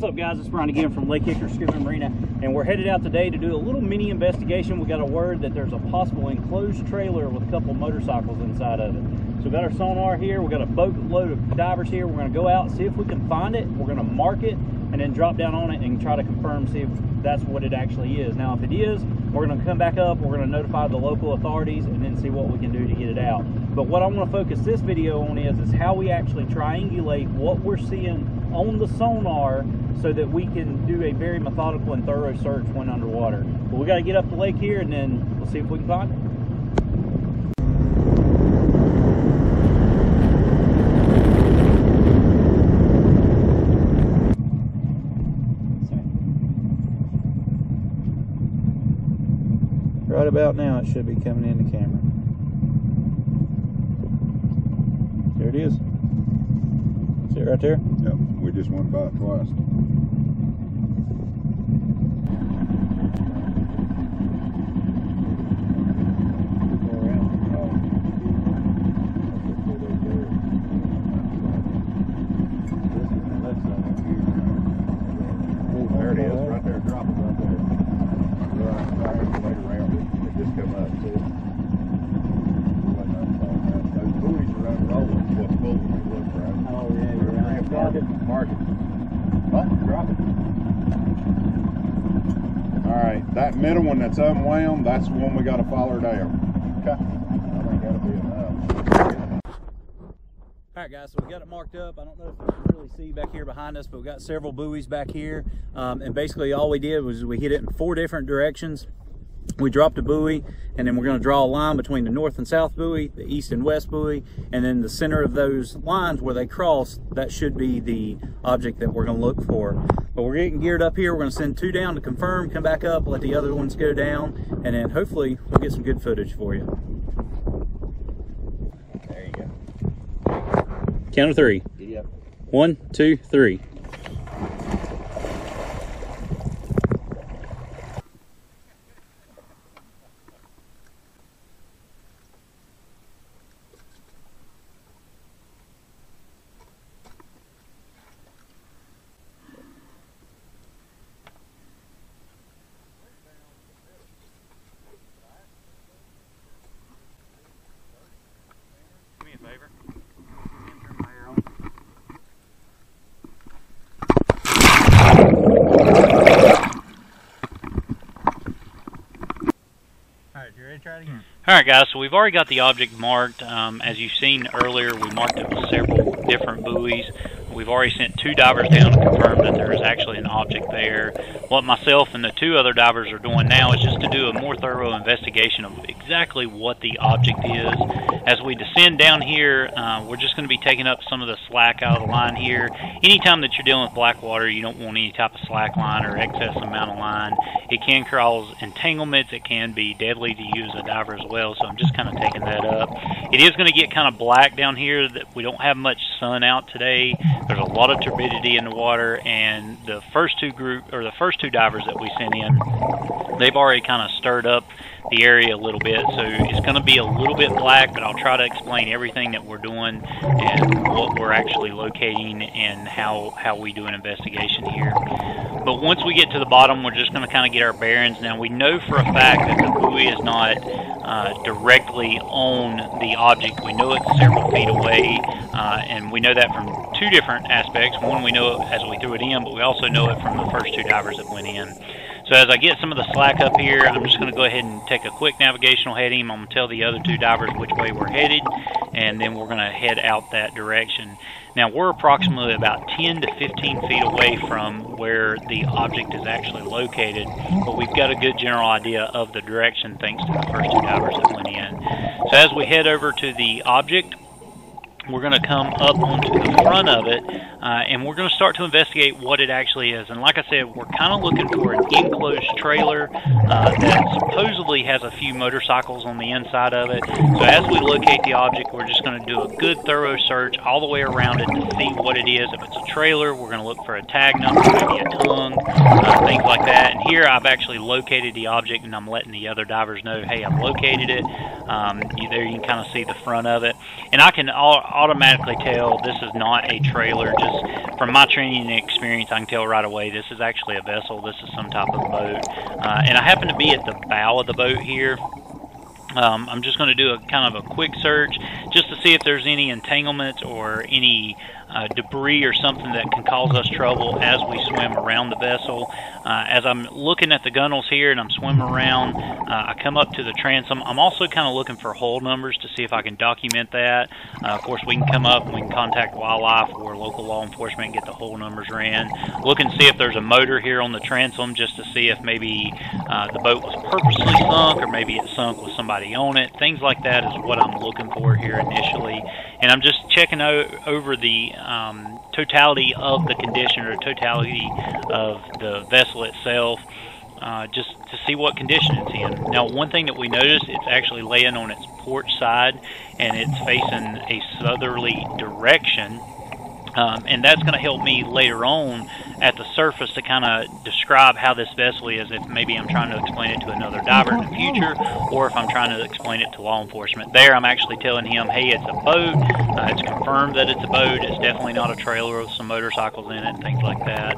What's up guys, it's Bryan again from Lake Hickory Scuba Marina and we're headed out today to do a little mini investigation. We got a word that there's a possible enclosed trailer with a couple motorcycles inside of it. So we got our sonar here, we got a boat load of divers here. We're gonna go out, and see if we can find it. We're gonna mark it and then drop down on it and try to confirm, see if that's what it actually is. Now if it is, we're gonna come back up, we're gonna notify the local authorities and then see what we can do to get it out. But what I wanna focus this video on is, is how we actually triangulate what we're seeing on the sonar so that we can do a very methodical and thorough search when underwater. But we got to get up the lake here and then we'll see if we can find it. Right about now it should be coming in the camera. There it is. See it right there? Yep, we just went by twice. There it is, right there, drop it right there. Right, right, right around it, it just come up, see it? Those buoys are unrolling, what's pulling me, look, right? Oh, yeah, you're right. Mark it, mark it. What? Drop it. All right, that middle one that's unwound, that's the one we gotta follow down. Okay. I think that'll be enough. All right, guys, so we got it marked up. I don't know if you can really see back here behind us, but we've got several buoys back here. Um, and basically all we did was we hit it in four different directions. We dropped a buoy, and then we're going to draw a line between the north and south buoy, the east and west buoy, and then the center of those lines where they cross, that should be the object that we're going to look for. But we're getting geared up here. We're going to send two down to confirm, come back up, let the other ones go down, and then hopefully we'll get some good footage for you. There you go. Count of three. One, two, three. Do me a favor. Alright, you ready to try it again? Alright guys, so we've already got the object marked. Um, as you've seen earlier, we marked it with several different buoys. We've already sent two divers down to confirm that there is actually an object there. What myself and the two other divers are doing now is just to do a more thorough investigation of exactly what the object is. As we descend down here, uh, we're just going to be taking up some of the slack out of the line here. Anytime that you're dealing with black water, you don't want any type of slack line or excess amount of line. It can cause entanglements. It can be deadly to use a diver as well, so I'm just kind of taking that up. It is going to get kind of black down here. That We don't have much sun out today. There's a lot of turbidity in the water, and the first two group or the first two divers that we sent in, they've already kind of stirred up the area a little bit. So it's going to be a little bit black, but I'll try to explain everything that we're doing and what we're actually locating and how how we do an investigation here. But once we get to the bottom, we're just going to kind of get our bearings. Now we know for a fact that the buoy is not uh, directly on the object. We know it's several feet away, uh, and we know that from two different aspects. One, we know it as we threw it in, but we also know it from the first two divers that went in. So as I get some of the slack up here, I'm just going to go ahead and take a quick navigational heading. I'm going to tell the other two divers which way we're headed, and then we're going to head out that direction. Now we're approximately about 10 to 15 feet away from where the object is actually located, but we've got a good general idea of the direction thanks to the first two divers that went in. So as we head over to the object, we're going to come up onto the front of it uh, and we're going to start to investigate what it actually is. And like I said, we're kind of looking for an enclosed trailer uh, that supposedly has a few motorcycles on the inside of it. So as we locate the object, we're just going to do a good thorough search all the way around it to see what it is. If it's a trailer, we're going to look for a tag number, maybe a tongue, uh, things like that. And here I've actually located the object and I'm letting the other divers know, hey, I've located it. Um, you, there you can kind of see the front of it. And I can all, automatically tell this is not a trailer. Just from my training and experience, I can tell right away this is actually a vessel. This is some type of boat. Uh, and I happen to be at the bow of the boat here. Um, I'm just going to do a kind of a quick search just to see if there's any entanglements or any uh, debris or something that can cause us trouble as we swim around the vessel. Uh, as I'm looking at the gunnels here and I'm swimming around, uh, I come up to the transom. I'm also kind of looking for hull numbers to see if I can document that. Uh, of course, we can come up and we can contact wildlife or local law enforcement and get the hull numbers ran. Look and see if there's a motor here on the transom just to see if maybe uh, the boat was purposely sunk or maybe it sunk with somebody on it. Things like that is what I'm looking for here initially. And I'm just checking over the um, totality of the condition or totality of the vessel itself, uh, just to see what condition it's in. Now, one thing that we noticed, it's actually laying on its port side and it's facing a southerly direction. Um, and that's going to help me later on at the surface to kind of describe how this vessel is if maybe I'm trying to explain it to another diver in the future or if I'm trying to explain it to law enforcement. There I'm actually telling him, hey, it's a boat. Uh, it's confirmed that it's a boat. It's definitely not a trailer with some motorcycles in it and things like that.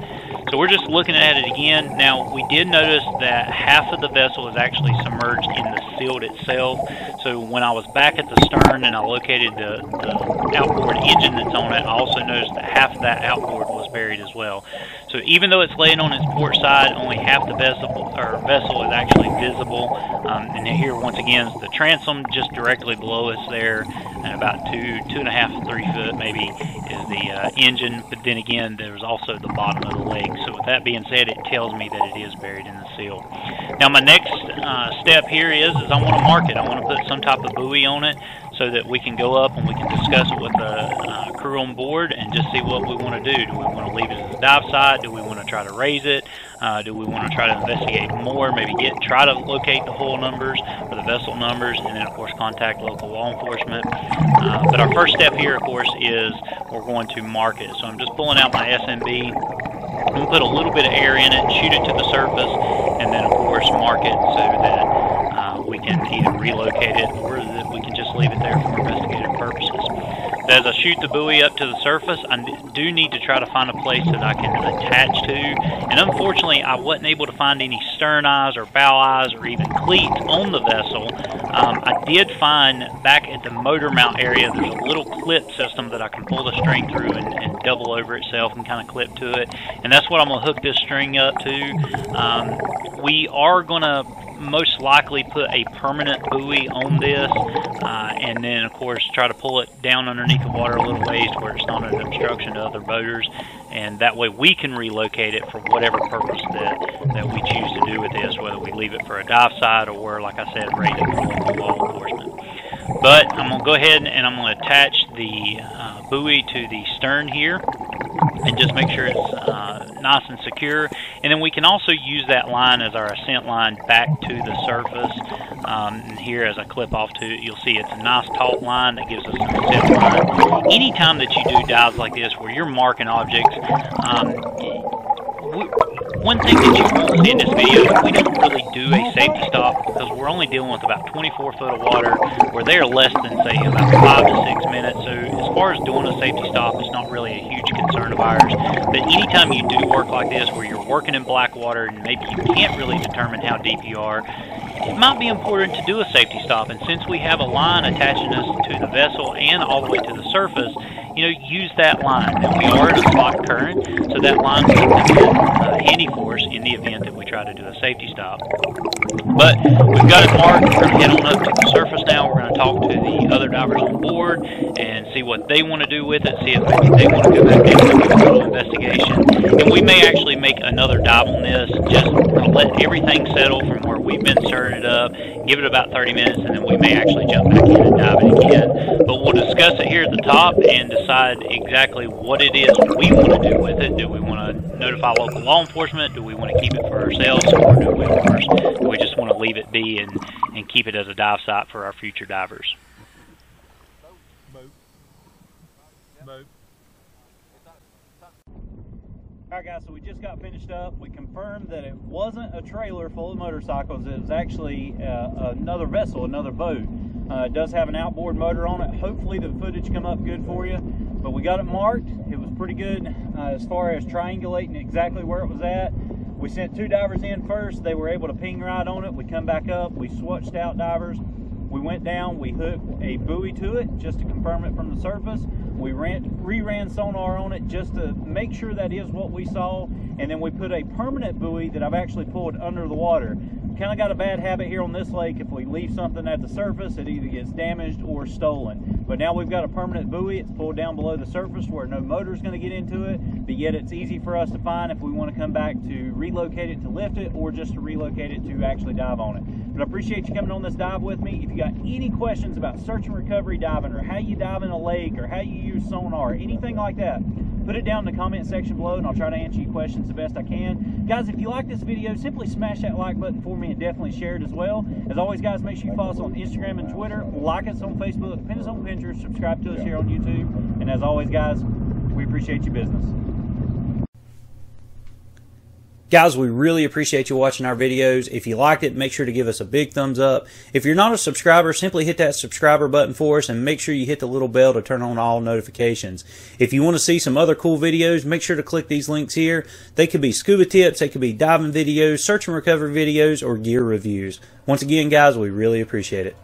So we're just looking at it again. Now, we did notice that half of the vessel is actually submerged in the silt itself. So when I was back at the stern and I located the, the outboard engine that's on it, I also noticed that half of that outboard was buried as well. So even though it's laying on its port side, only half the vessel or vessel is actually visible. Um, and here, once again, is the transom just directly below us there, and about two, two and a half, three foot maybe is the uh, engine. But then again, there's also the bottom of the leg. So with that being said, it tells me that it is buried in the silt. Now my next uh, step here is, is I want to mark it. I want to put some type of buoy on it so that we can go up and we can discuss it with the uh, crew on board and just see what we want to do. Do we want to leave it as a dive site? Do we want to try to raise it? Uh, do we want to try to investigate more? Maybe get try to locate the hull numbers or the vessel numbers, and then of course contact local law enforcement. Uh, but our first step here, of course, is we're going to mark it. So I'm just pulling out my SMB. I'm going to put a little bit of air in it, shoot it to the surface, and then of course mark it so that uh, we can either relocate it or just leave it there for investigative purposes. But as I shoot the buoy up to the surface, I do need to try to find a place that I can attach to. And unfortunately, I wasn't able to find any stern eyes or bow eyes or even cleats on the vessel. Um, I did find back at the motor mount area, there's a little clip system that I can pull the string through and, and double over itself and kind of clip to it. And that's what I'm going to hook this string up to. Um, we are going to most likely put a permanent buoy on this uh, and then of course try to pull it down underneath the water a little ways where it's not an obstruction to other boaters and that way we can relocate it for whatever purpose that, that we choose to do with this whether we leave it for a dive site or like I said raise for law enforcement. But I'm going to go ahead and I'm going to attach the uh, buoy to the stern here and just make sure it's uh, nice and secure. And then we can also use that line as our ascent line back to the surface. Um, here, as I clip off to it, you'll see it's a nice taut line that gives us an ascent line. Anytime that you do dives like this where you're marking objects, um, one thing that you won't see in this video is we don't really do a safety stop because we're only dealing with about 24 foot of water where they are less than say about five to six minutes. So far as doing a safety stop, it's not really a huge concern of ours. But anytime you do work like this where you're working in black water and maybe you can't really determine how deep you are, it might be important to do a safety stop. And since we have a line attaching us to the vessel and all the way to the surface, you know, use that line. Now, we are in a spot current, so that line will come uh, handy for us in the event that we try to do a safety stop. But we've got it marked. We're going to head on up to the surface now. We're going to talk to the other divers on board and see what they want to do with it, see if maybe they want to go back and do. Make another dive on this, just let everything settle from where we've been it up, give it about 30 minutes, and then we may actually jump back in and dive it again. But we'll discuss it here at the top and decide exactly what it is we want to do with it. Do we want to notify local law enforcement? Do we want to keep it for ourselves, or do we, do we just want to leave it be and, and keep it as a dive site for our future divers? Alright guys, so we just got finished up. We confirmed that it wasn't a trailer full of motorcycles. It was actually uh, another vessel, another boat. Uh, it does have an outboard motor on it. Hopefully the footage come up good for you. But we got it marked. It was pretty good uh, as far as triangulating exactly where it was at. We sent two divers in first. They were able to ping right on it. We come back up. We switched out divers. We went down. We hooked a buoy to it just to confirm it from the surface. We ran, re-ran sonar on it just to make sure that is what we saw. And then we put a permanent buoy that I've actually pulled under the water kind of got a bad habit here on this lake. If we leave something at the surface, it either gets damaged or stolen. But now we've got a permanent buoy. It's pulled down below the surface where no motor is going to get into it, but yet it's easy for us to find if we want to come back to relocate it to lift it or just to relocate it to actually dive on it. But I appreciate you coming on this dive with me. If you got any questions about search and recovery diving or how you dive in a lake or how you use sonar, anything like that, put it down in the comment section below and I'll try to answer your questions the best I can. Guys, if you like this video, simply smash that like button for me and definitely share it as well. As always, guys, make sure you follow us on Instagram and Twitter, like us on Facebook, pin us on Pinterest, subscribe to us here on YouTube. And as always, guys, we appreciate your business. Guys, we really appreciate you watching our videos. If you liked it, make sure to give us a big thumbs up. If you're not a subscriber, simply hit that subscriber button for us and make sure you hit the little bell to turn on all notifications. If you want to see some other cool videos, make sure to click these links here. They could be scuba tips, they could be diving videos, search and recovery videos, or gear reviews. Once again, guys, we really appreciate it.